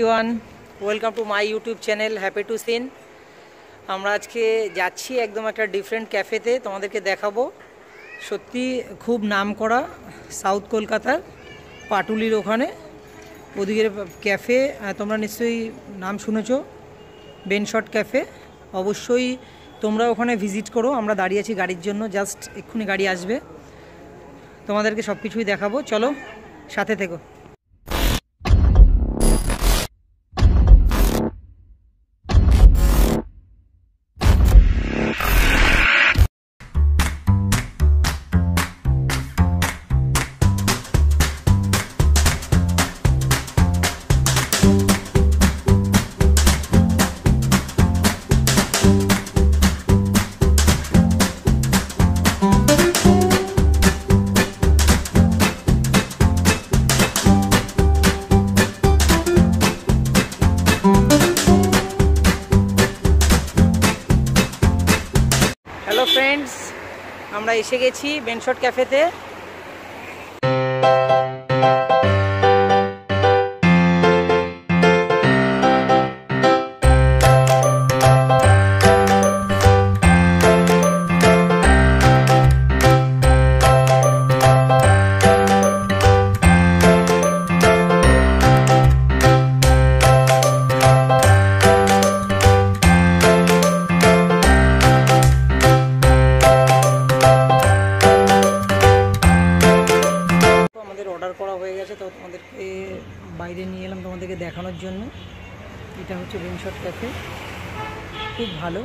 Everyone welcome to my YouTube channel happy to seen আমরা আজকে যাচ্ছি একদম একটা ডিফারেন্ট ক্যাফেতে তোমাদেরকে দেখাবো। সত্যি খুব নাম করা সাউথ কলকাতার পাটুলির ওখানে। ওদিকের ক্যাফে তোমরা নিশ্চয়ই নাম শুনেছো বেনশট ক্যাফে অবশ্যই তোমরা ওখানে ভিজিট করো, আমরা দাঁড়িয়ে আছি গাড়ির জন্য জাস্ট এক্ষুনি গাড়ি আসবে। তোমাদেরকে সব কিছুই দেখাবো, চলো সাথে থেকো। ফ্রেন্ডস আমরা এসে গেছি বেনশট ক্যাফেতে। বাইরে নিয়ে এলাম তোমাদেরকে দেখানোর জন্য। এটা হচ্ছে বেনশট ক্যাফে। খুব ভালো।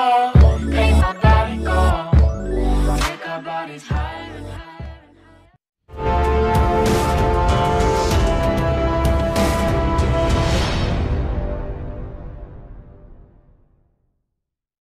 call.